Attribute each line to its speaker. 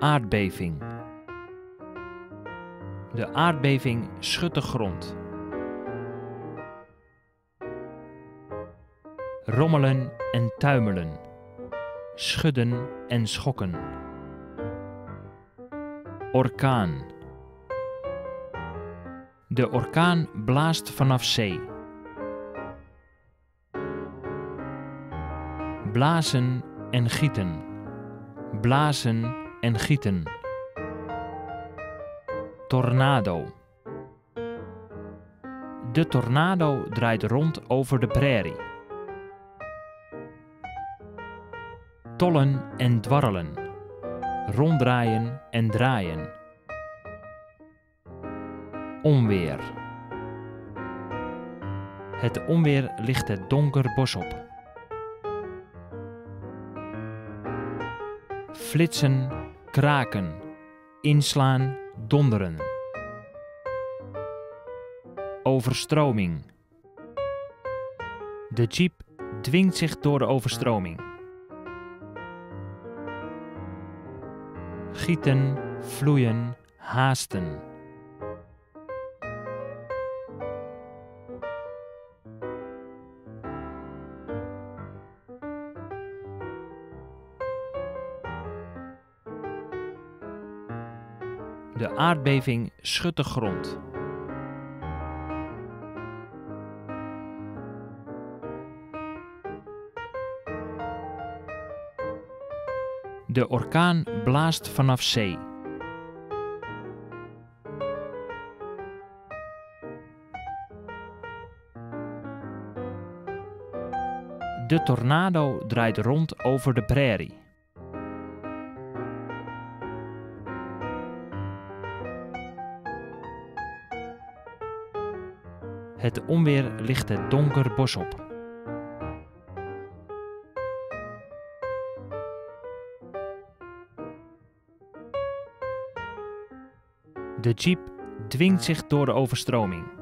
Speaker 1: aardbeving. De aardbeving schudt de grond. Rommelen en tuimelen. Schudden en schokken. Orkaan. De orkaan blaast vanaf zee. Blazen en gieten. Blazen en gieten. Tornado. De tornado draait rond over de prairie. Tollen en dwarrelen. Ronddraaien en draaien. Onweer. Het onweer ligt het donker bos op. Flitsen, kraken, inslaan, donderen. Overstroming. De jeep dwingt zich door de overstroming. Gieten, vloeien, haasten. De aardbeving schudt de grond. De orkaan blaast vanaf zee. De tornado draait rond over de prairie. Het onweer licht het donker bos op. De jeep dwingt zich door de overstroming.